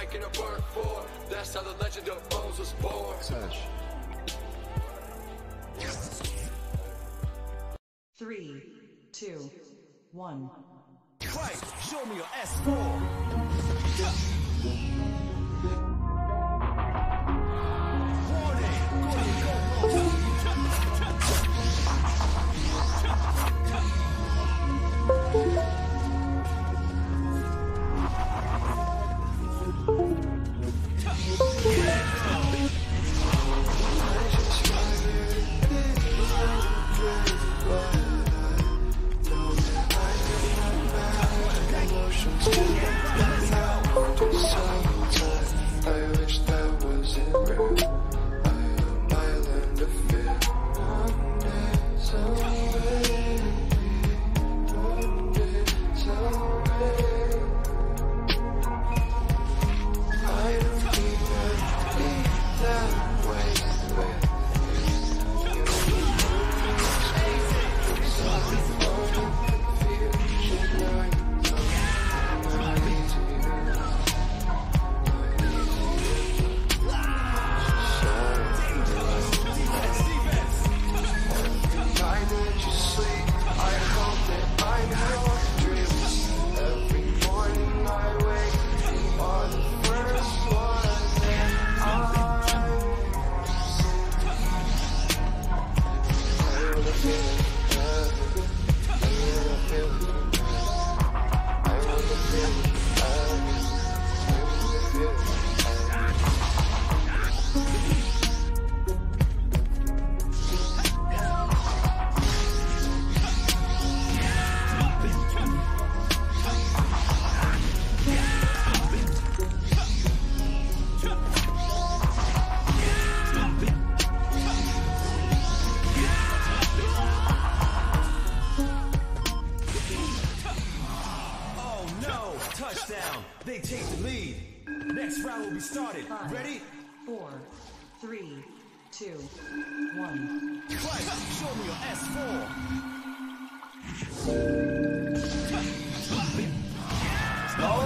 striking a burnt for. That's how the legend of Bones was born. Touch. Three, two, one. Right, show me your S4.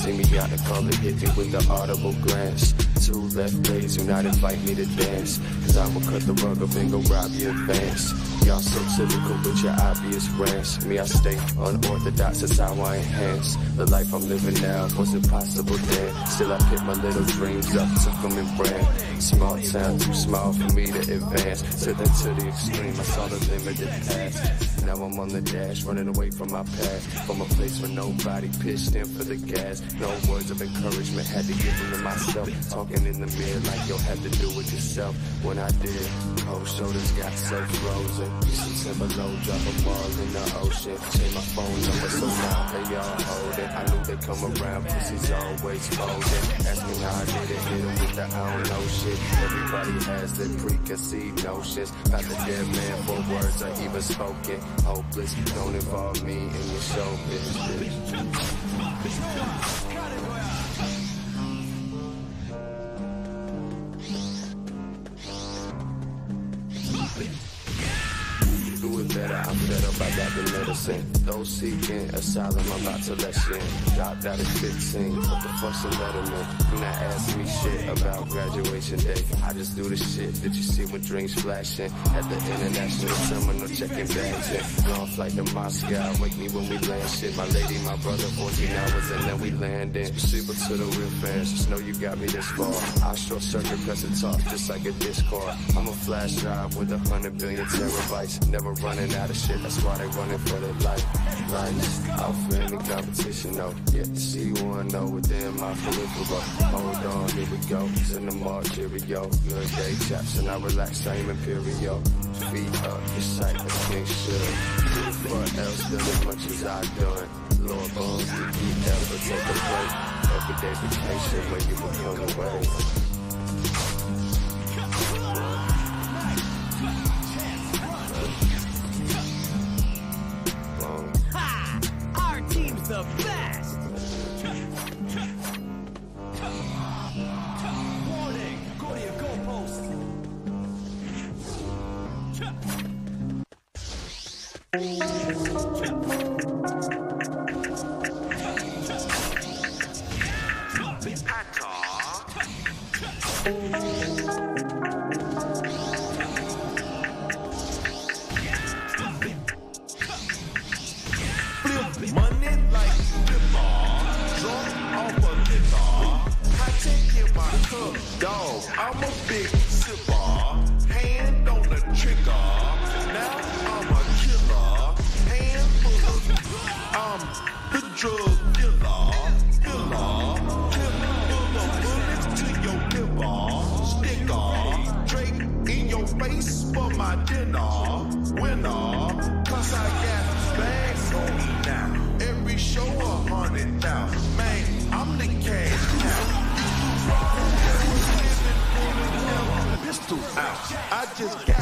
see me out in public, hit me with the audible glance. Two left days do not invite me to dance. Cause I will cut the rug up and go rob your advance. Y'all so typical with your obvious rants. Me, I stay unorthodox, that's how I enhance. The life I'm living now wasn't possible then. Still, I picked my little dreams up, took them and ran. Small town, too small for me to advance. Took them to the extreme, I saw the limited past. Now I'm on the dash, running away from my past. From a place where nobody pitched in for the gas. No words of encouragement, had to give them to myself. Talking in the mirror like you'll have to do it yourself. When I did, cold shoulders got so frozen. Used to simmer low, drop a ball in the ocean. My phone number, so now they all hold it. I knew they come around, pussy's always folding. Ask me how I did it, hit 'em with the I don't know shit. Everybody has their preconceived notions. About the dead man for words I even spoken. Hopeless, don't involve me in your show business. Do it better, I'm fed up, got the medicine. Seeking asylum, I'm about to let you in. Dropped out at 15, what the fuck's a letterman? Do not ask me shit about graduation day. I just do the shit that you see when dreams flashing. At the international terminal, checking bags in. Long flight to Moscow, wake me when we land shit. My lady, my brother, 14 hours, and then we land in. Super to the real fans, just know you got me this far. I short circuit, press it talk, just like a Discord. I'm a flash drive with a hundred billion terabytes. Never running out of shit, that's why they running for their life. Lights out for any competition, no. Yeah, see one, know within my peripheral. Hold on, here we go. It's in the march, here we go. Good day, chaps, and I relax, same imperial. Feet up, the sight the king should. What else done as much as I done? Lord bones, did you ever take a break? Everyday vacation when you become away. Just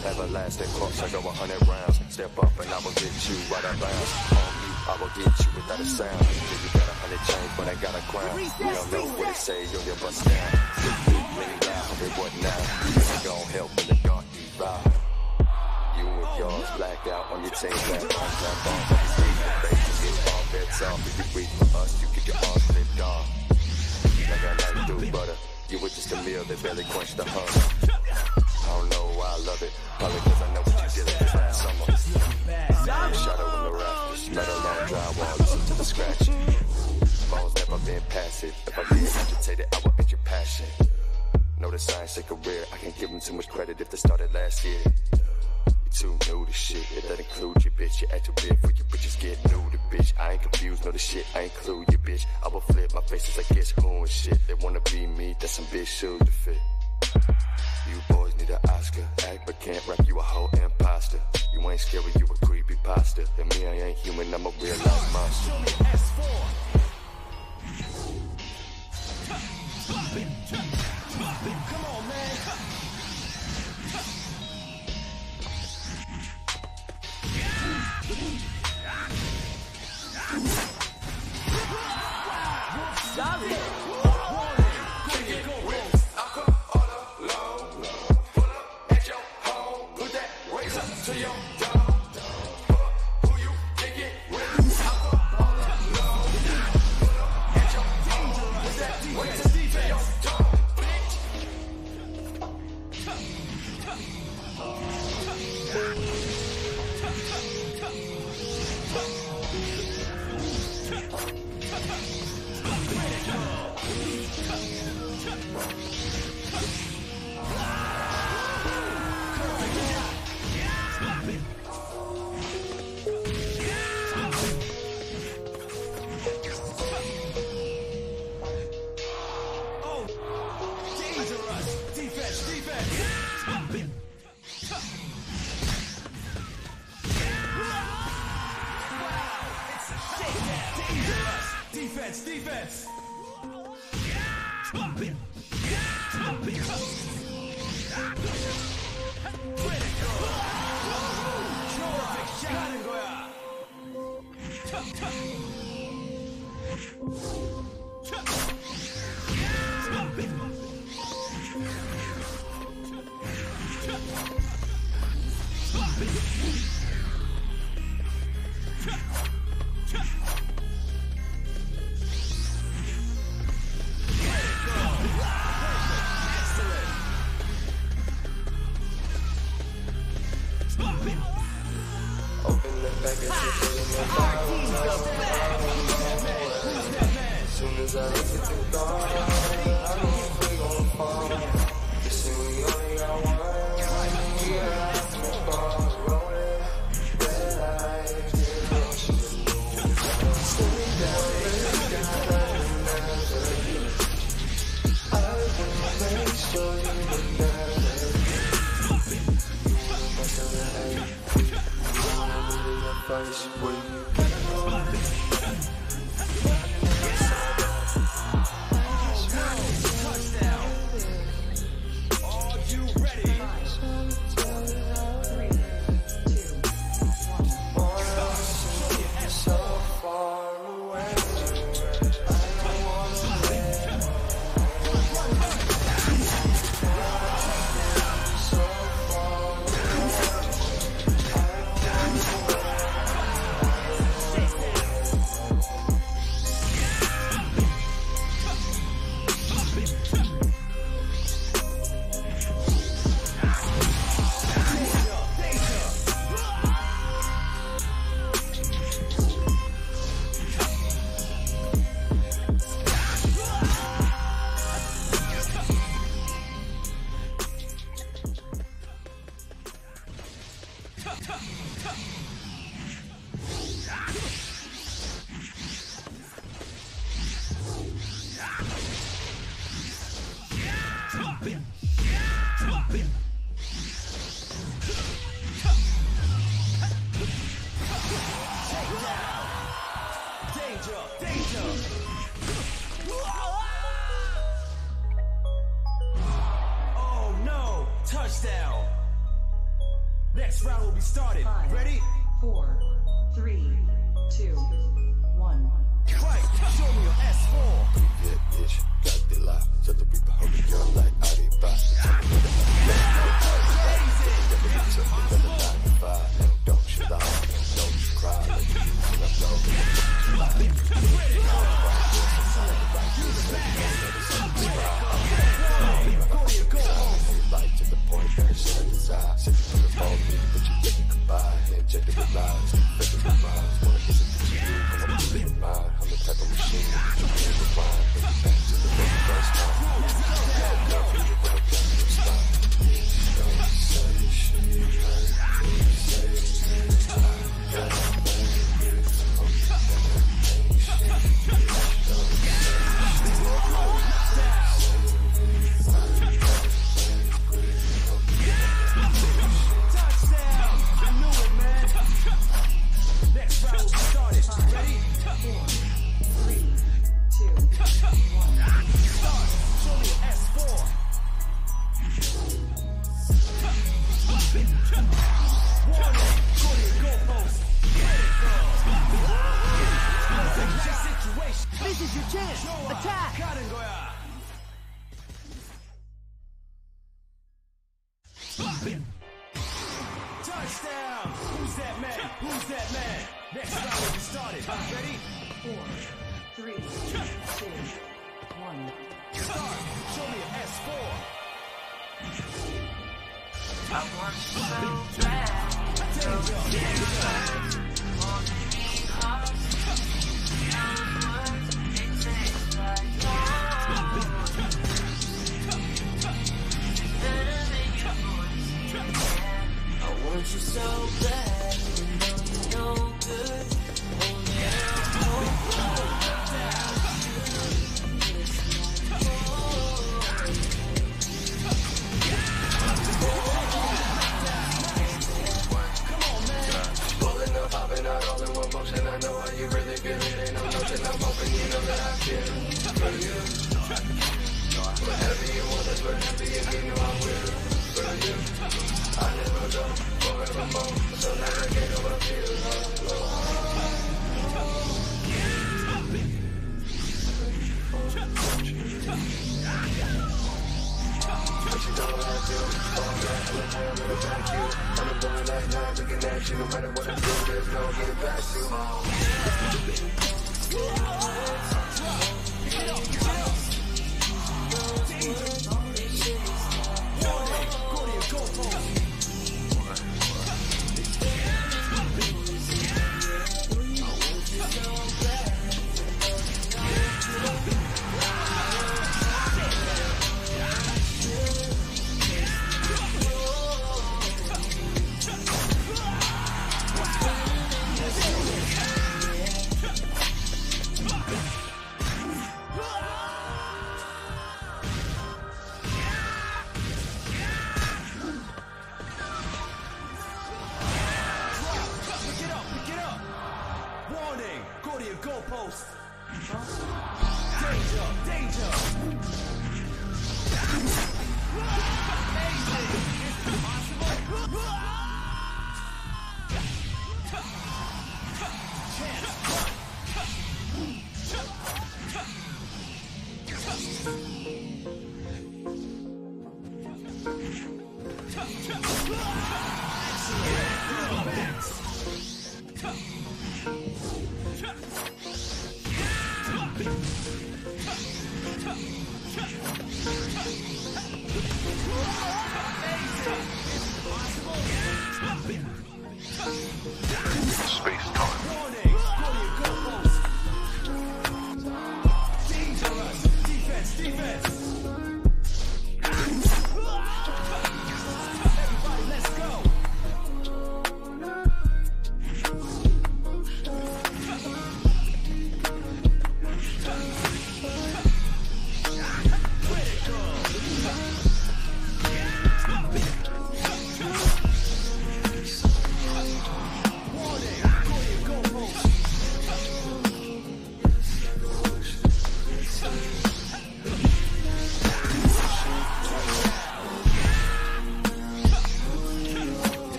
Everlasting corpse, I go a hundred rounds. Step up and I will get you right out bounds. On you, I will get you without a sound. Yeah, you got a hundred chains, but I got a crown. You don't know what it say, you'll get bust down. Big, bling, loud, it what now? You ain't gon' help in the dark, you vibe. You and yours black out on your chain, black on, black on. Every day, the baby gets all bets off. If you breathe for us, you get your arms flipped off. Like I like through butter. You were just a meal that barely quenched the hunger. Science a career, I can't give them too much credit if they started last year. too new to shit. It doesn't include you, bitch. You act too big for you bitches get new to bitch. I ain't confused, no the shit. I include you, bitch. I will flip my face as I guess who and shit. They wanna be me, that's some bitch shoes to fit. You boys need an Oscar. Act but can't rap, you a whole imposter. You ain't scary, you a creepy pasta. And me, I ain't human, I'm a real life monster. 가는 거야. Soon as I at the car, face Next round will be started. Five. Ready? Four, three, two, one. Fight. Show me your S4. Yeah, bitch, got the lie. Tell the people hold the girl like I did buy. Tell me what the nine to five. And don't you lie, and don't you cry. Let me use to Next round will be started. Ready? Four, three, two, one. Start. Show me an S4. I want so bad. So